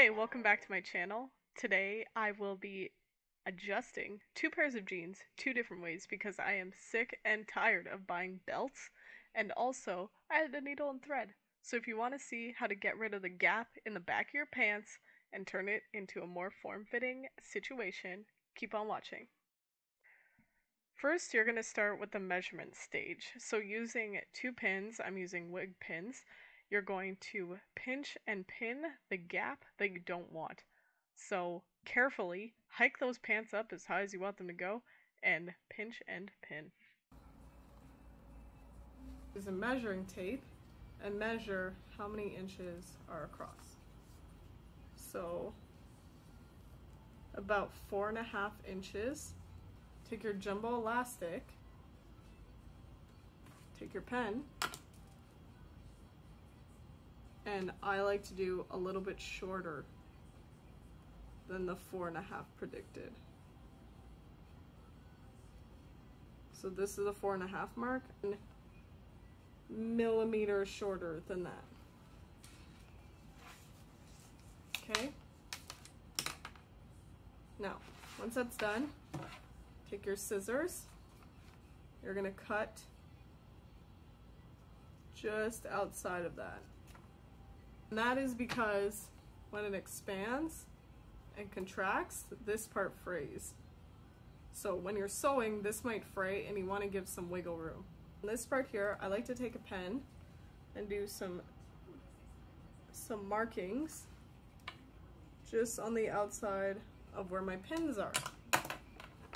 Hey, welcome back to my channel. Today I will be adjusting two pairs of jeans two different ways because I am sick and tired of buying belts and also I had a needle and thread. So if you want to see how to get rid of the gap in the back of your pants and turn it into a more form-fitting situation, keep on watching. First, you're going to start with the measurement stage. So using two pins, I'm using wig pins, you're going to pinch and pin the gap that you don't want. So carefully hike those pants up as high as you want them to go and pinch and pin. Use a measuring tape and measure how many inches are across. So about four and a half inches Take your jumbo elastic, take your pen, and I like to do a little bit shorter than the four and a half predicted. So this is a four and a half mark, and millimeter shorter than that. Okay? Now, once that's done, Take your scissors. You're gonna cut just outside of that. And that is because when it expands and contracts, this part frays. So when you're sewing, this might fray and you wanna give some wiggle room. This part here, I like to take a pen and do some, some markings just on the outside of where my pins are.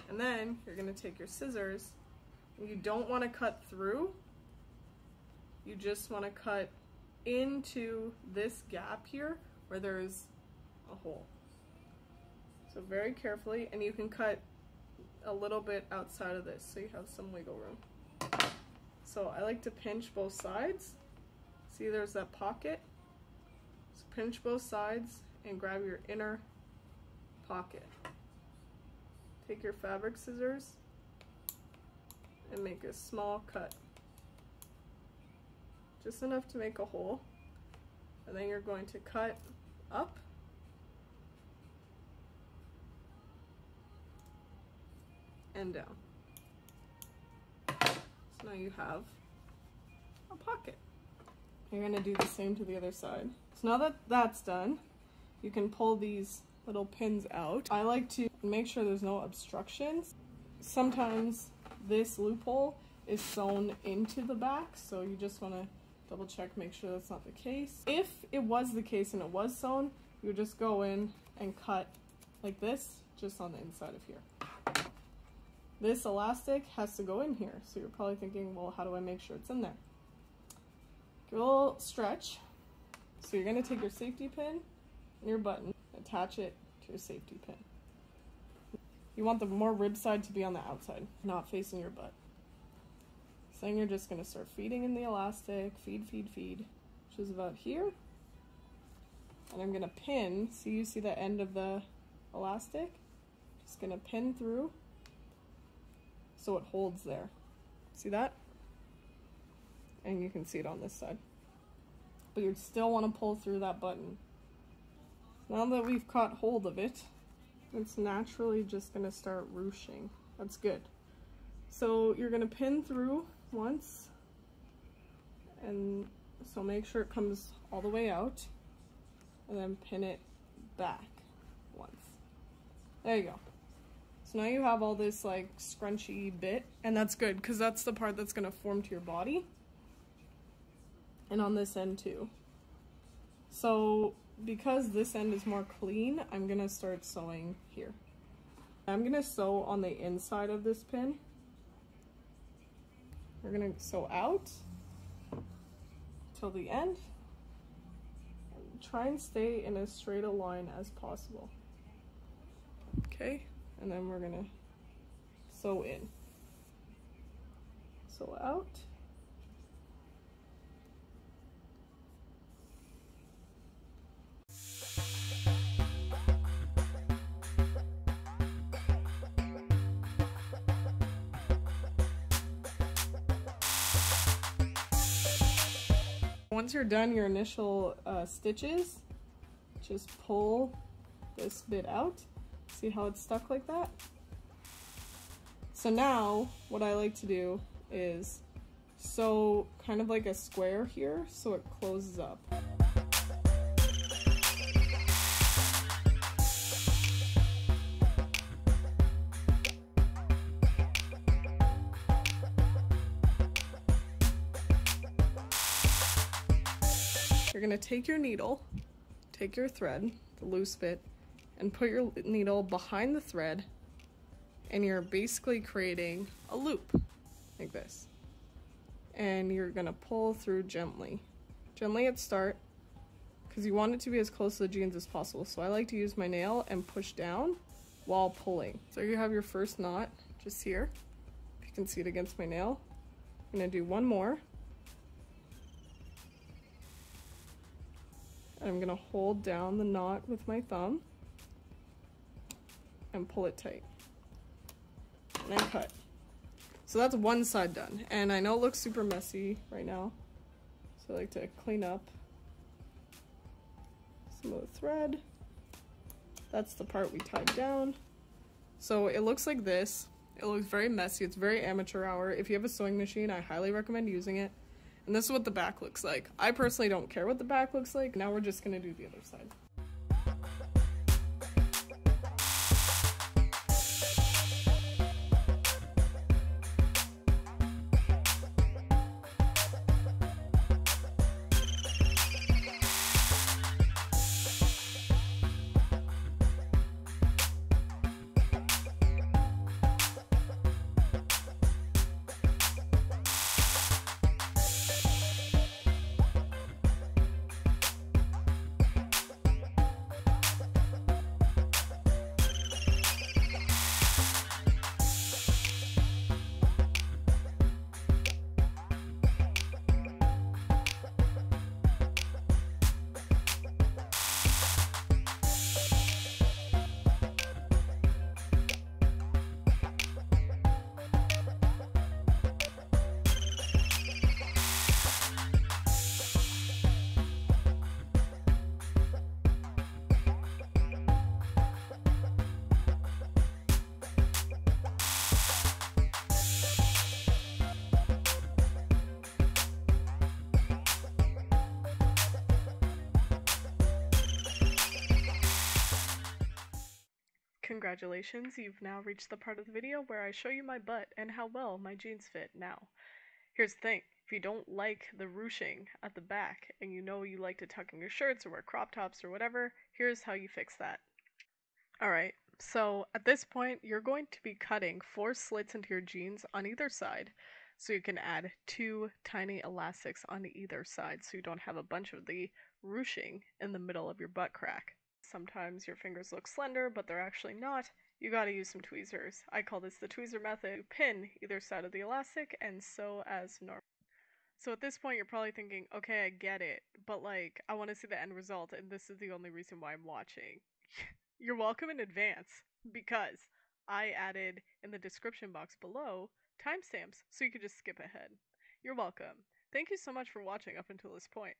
And then you're gonna take your scissors, you don't wanna cut through, you just wanna cut into this gap here where there's a hole. So very carefully, and you can cut a little bit outside of this so you have some wiggle room. So I like to pinch both sides. See there's that pocket? So pinch both sides and grab your inner pocket. Take your fabric scissors and make a small cut. Just enough to make a hole. And then you're going to cut up and down. So now you have a pocket. You're gonna do the same to the other side. So now that that's done, you can pull these little pins out. I like to make sure there's no obstructions. Sometimes this loophole is sewn into the back, so you just want to double check, make sure that's not the case. If it was the case and it was sewn, you would just go in and cut like this, just on the inside of here. This elastic has to go in here, so you're probably thinking, well, how do I make sure it's in there? Give it a little stretch. So you're going to take your safety pin and your button, attach it to your safety pin. You want the more rib side to be on the outside, not facing your butt. So then you're just gonna start feeding in the elastic, feed, feed, feed, which is about here. And I'm gonna pin, see you see the end of the elastic? Just gonna pin through so it holds there. See that? And you can see it on this side. But you'd still wanna pull through that button. Now that we've caught hold of it, it's naturally just gonna start ruching. That's good. So you're gonna pin through once, and so make sure it comes all the way out, and then pin it back once. There you go. So now you have all this like scrunchy bit, and that's good because that's the part that's gonna form to your body. And on this end too. So because this end is more clean, I'm gonna start sewing here. I'm gonna sew on the inside of this pin. We're gonna sew out till the end. Try and stay in as straight a line as possible. Okay, and then we're gonna sew in. Sew out. Once you're done your initial uh, stitches, just pull this bit out. See how it's stuck like that? So now what I like to do is sew kind of like a square here so it closes up. You're gonna take your needle, take your thread, the loose bit, and put your needle behind the thread and you're basically creating a loop like this. And you're gonna pull through gently. Gently at start, because you want it to be as close to the jeans as possible. So I like to use my nail and push down while pulling. So you have your first knot just here. If you can see it against my nail. I'm gonna do one more. I'm gonna hold down the knot with my thumb and pull it tight. And cut. So that's one side done. And I know it looks super messy right now. So I like to clean up some of the thread. That's the part we tied down. So it looks like this. It looks very messy. It's very amateur hour. If you have a sewing machine, I highly recommend using it. And this is what the back looks like. I personally don't care what the back looks like. Now we're just gonna do the other side. Congratulations, you've now reached the part of the video where I show you my butt and how well my jeans fit now. Here's the thing, if you don't like the ruching at the back and you know you like to tuck in your shirts or wear crop tops or whatever, here's how you fix that. Alright, so at this point you're going to be cutting four slits into your jeans on either side so you can add two tiny elastics on either side so you don't have a bunch of the ruching in the middle of your butt crack. Sometimes your fingers look slender, but they're actually not. You gotta use some tweezers. I call this the tweezer method. You pin either side of the elastic and sew as normal. So at this point, you're probably thinking, okay, I get it, but like, I want to see the end result, and this is the only reason why I'm watching. you're welcome in advance, because I added in the description box below timestamps, so you could just skip ahead. You're welcome. Thank you so much for watching up until this point.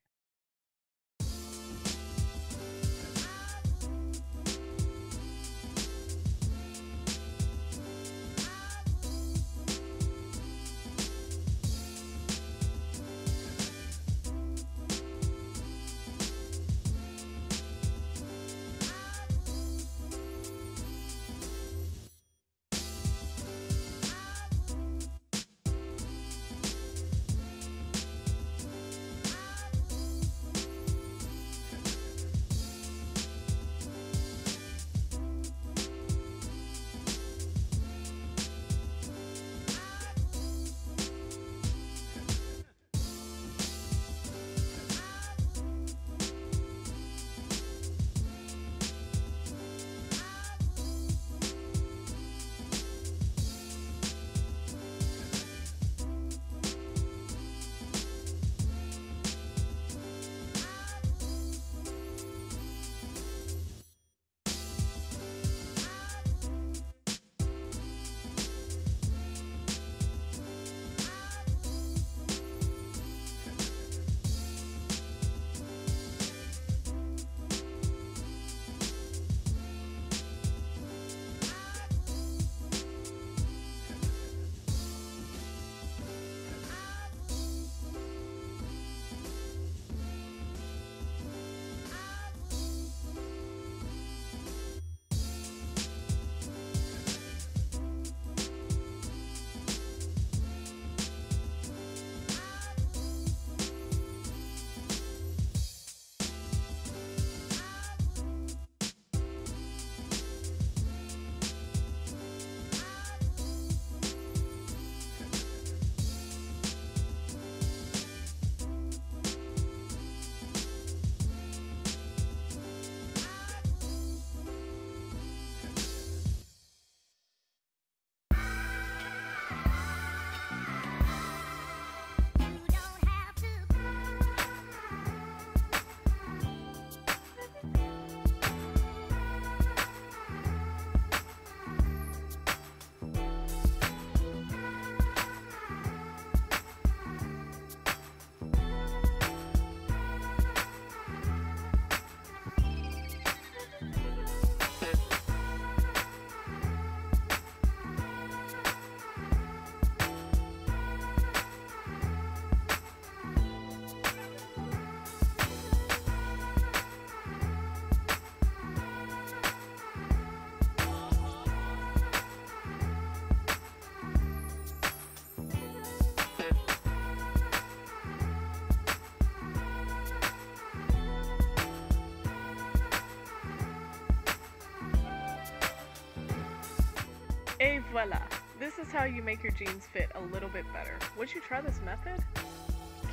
Voila. This is how you make your jeans fit a little bit better. Would you try this method?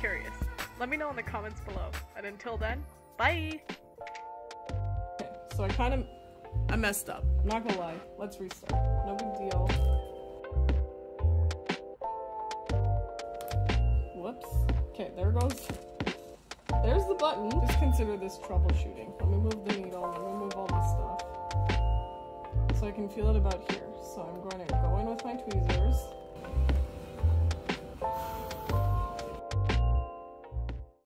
Curious. Let me know in the comments below. And until then, bye! Okay, so I kind of... I messed up. Not gonna lie. Let's restart. No big deal. Whoops. Okay, there goes... There's the button. Just consider this troubleshooting. Let me move the needle. Let me move all this stuff. So I can feel it about here. So I'm going to go in with my tweezers.